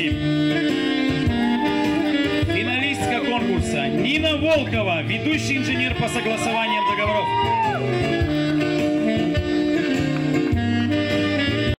Руси. Финалистка конкурса Нина Волкова, ведущий инженер по согласованиям договора.